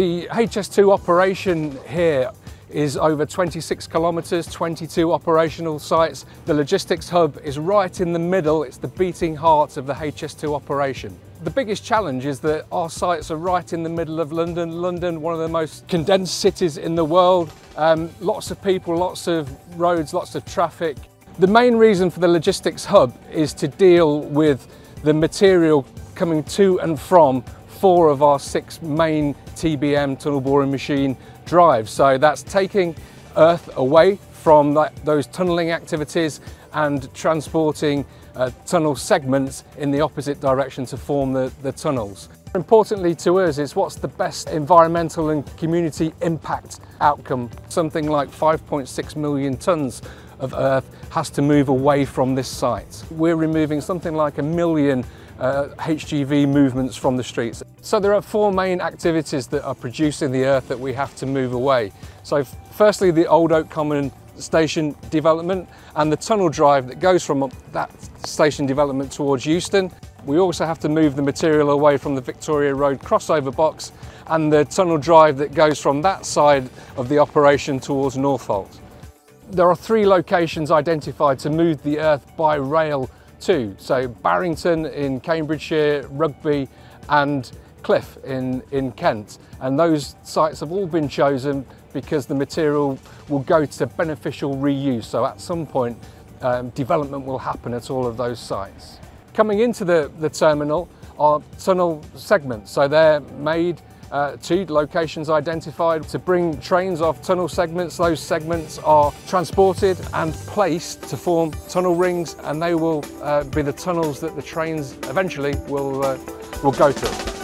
HS2 operation here is over 26 kilometres, 22 operational sites. The logistics hub is right in the middle, it's the beating heart of the HS2 operation. The biggest challenge is that our sites are right in the middle of London. London, one of the most condensed cities in the world. Um, lots of people, lots of roads, lots of traffic. The main reason for the logistics hub is to deal with the material coming to and from four of our six main TBM tunnel boring machine drives. So that's taking earth away from that, those tunnelling activities and transporting uh, tunnel segments in the opposite direction to form the, the tunnels. Importantly to us is what's the best environmental and community impact outcome. Something like 5.6 million tonnes of earth has to move away from this site. We're removing something like a million uh, HGV movements from the streets. So there are four main activities that are producing the earth that we have to move away. So firstly, the Old Oak Common station development and the tunnel drive that goes from that station development towards Euston. We also have to move the material away from the Victoria Road crossover box and the tunnel drive that goes from that side of the operation towards Northolt. There are three locations identified to move the earth by rail two. So Barrington in Cambridgeshire, Rugby and Cliffe in, in Kent. And those sites have all been chosen because the material will go to beneficial reuse. So at some point, um, development will happen at all of those sites. Coming into the, the terminal are tunnel segments. So they're made uh, two locations identified to bring trains off tunnel segments. Those segments are transported and placed to form tunnel rings and they will uh, be the tunnels that the trains eventually will, uh, will go to.